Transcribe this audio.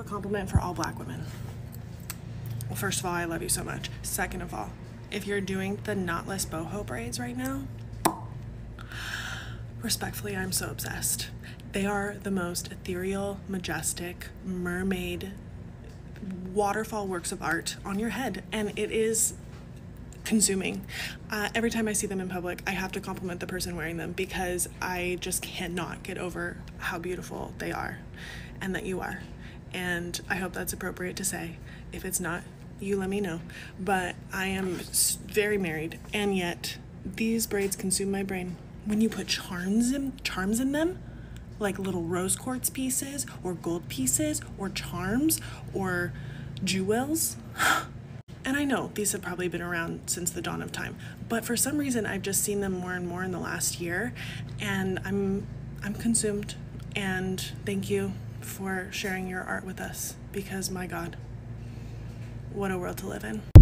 have a compliment for all black women. Well, first of all, I love you so much. Second of all, if you're doing the knotless boho braids right now, respectfully, I'm so obsessed. They are the most ethereal, majestic, mermaid, waterfall works of art on your head, and it is consuming. Uh, every time I see them in public, I have to compliment the person wearing them because I just cannot get over how beautiful they are and that you are. And I hope that's appropriate to say. If it's not, you let me know. But I am very married, and yet these braids consume my brain. When you put charms in, charms in them, like little rose quartz pieces, or gold pieces, or charms, or jewels. And I know these have probably been around since the dawn of time, but for some reason I've just seen them more and more in the last year, and I'm I'm consumed. And thank you for sharing your art with us because my God, what a world to live in.